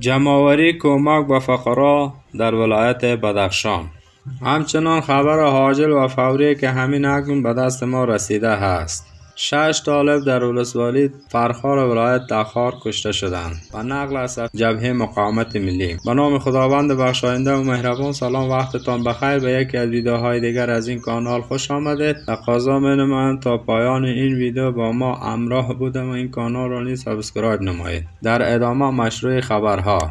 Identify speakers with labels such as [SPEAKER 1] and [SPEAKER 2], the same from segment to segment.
[SPEAKER 1] جمعآوری کمک به فقرا در ولایت بدخشان. همچنان خبر عاجل و فوری که همین اکنون به دست ما رسیده است شش طالب در ولسوالی فرخار ولایت تخار کشته شدند و نقل از جبهه مقاومت ملی. به نام خداوند بخشاینده و مهربان سلام وقتتان بخیر. به یکی از ویدیوهای دیگر از این کانال خوش آمدید. تقاضا می تا پایان این ویدیو با ما همراه بودم و این کانال را نیز subscribe نمایید. در ادامه مشروح خبرها.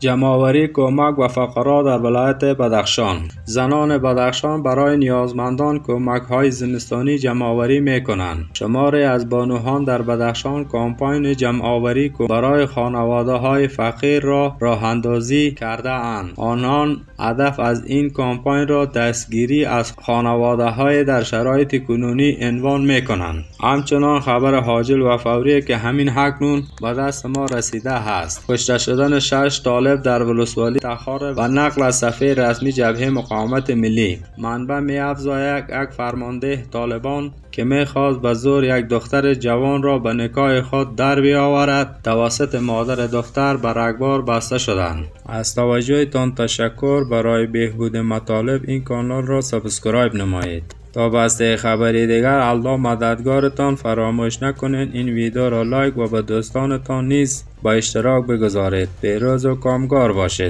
[SPEAKER 1] جمعآوری کمک و فقرا در ولایت بدخشان. زنان بدخشان برای نیازمندان کمک های زمستانی جمعآوری می کنند شماری از بانوان در بدخشان کمپاین جمعآوری برای خانواده های فقیر را راه اندازی کرده اند آنان هدف از این کمپاین را دستگیری از خانواده های در شرایط کنونی عنوان می کنند همچنان خبر حاجل و فوری که همین حکنون به دست ما رسیده است. کشته شدن شش طالب در ولسوالی تخار و نقل از صفحه رسمی جبهه مقاومت ملی. منبع می یک فرمانده طالبان که می‌خواست به زور یک دختر جوان را به نکاح خود در بیاورد. توسط مادر دختر به رگبار بسته شدند. از توجهتان تشکر. برای بهبود مطالب این کانال را subscribe نمایید. تا بسته خبری دیگر الله مددگارتان فراموش نکنید این ویدیو را لایک و به دوستانتان نیز با اشتراک بگذارید. پیروز و کامگار باشید.